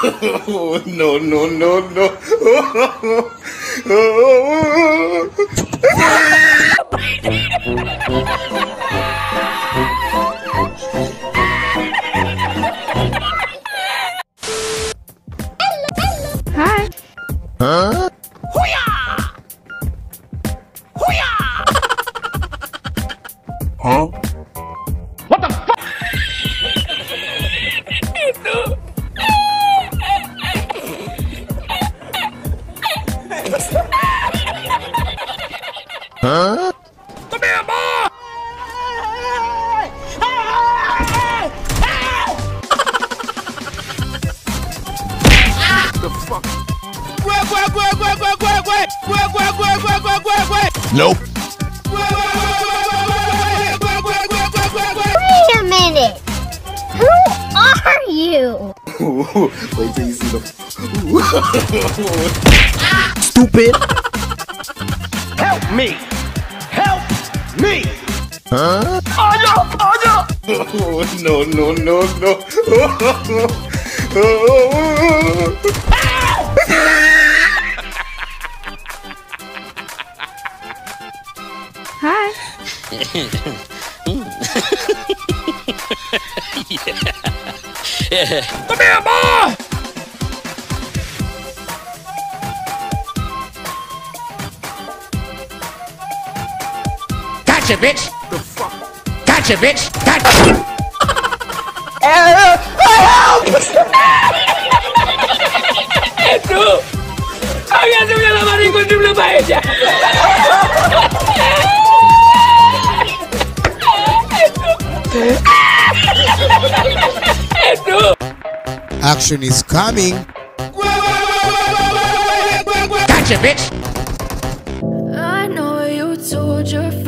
Oh, no, no, no, no. Hi. Huh? Huh? Huh? Come here, boy! The fuck? Nope. Wait a minute! Who are you? Wait till you see the. Stupid. Help me! Huh? Oh no! Oh no! Oh, no, no, no, no. Hi. Come here, boy! Gotcha, bitch. The fuck? Gotcha, bitch. Gotcha. ¡Tú! ¡Había subido la mano y encontré una paella! Action is coming. Catch Gotcha, bitch. I know you told your friend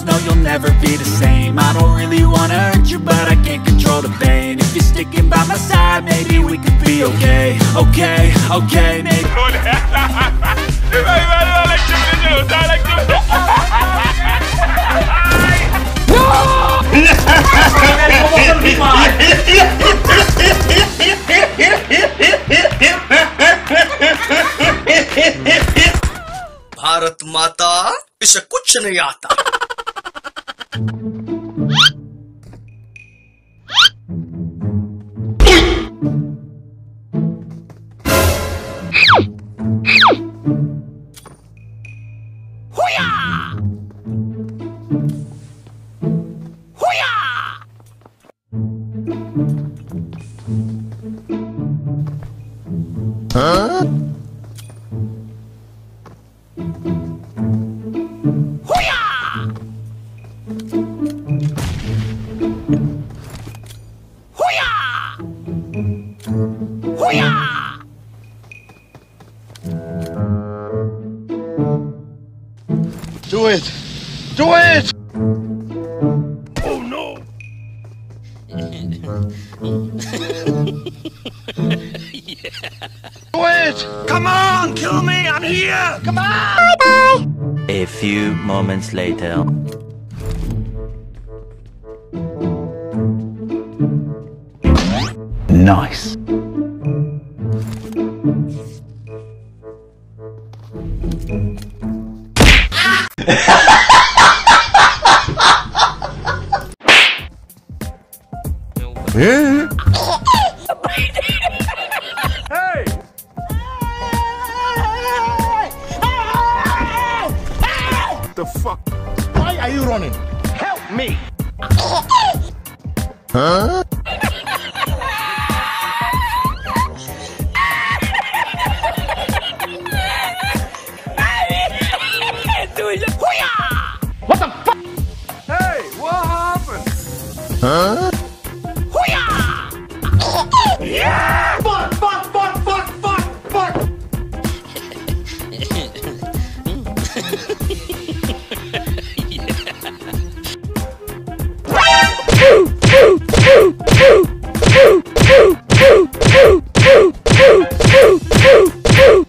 no you'll never be the same I don't really wanna hurt you but I can't control the pain If you're sticking by my side, maybe we could be okay Okay, okay, maybe Bharat माता इसे कुछ नहीं आता Huh? Do it! Come on, kill me! I'm here! Come on! Bye -bye. A few moments later. Nice. The fuck? Why are you running? Help me! huh? Fuck, fuck, fuck, fuck, fuck. Fuck!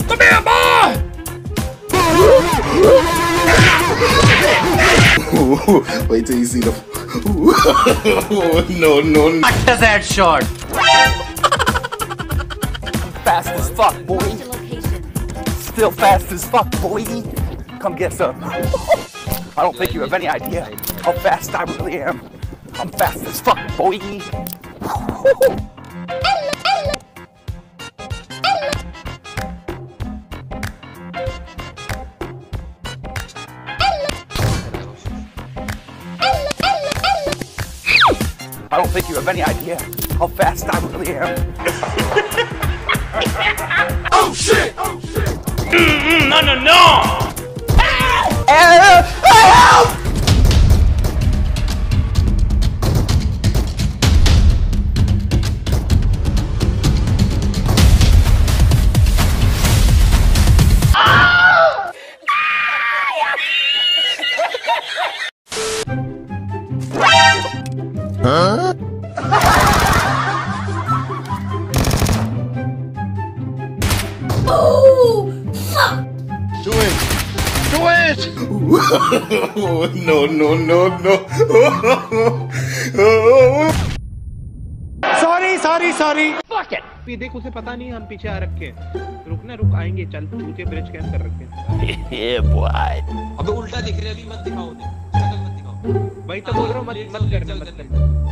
Come here, boy! Wait till you see the. no, no, no. Fast as fuck, boy. Still fast as fuck, boy. Come get some. I don't think you have any idea how fast I really am. I'm fast as fuck, boy. I don't think you have any idea how fast I really am. Oh, Do it. no, no, no, no. Sorry, sorry, sorry. भी देख उसे पता नहीं हम पीछे आ रखे हैं। रुक ना रुक आएँगे चल चूते ब्रिज कैंप कर रखे हैं। अबे उल्टा दिख रहे अभी मत दिखाओ उन्हें। मत दिखाओ। वही तो बोल रहा हूँ मत मत करना मत करना।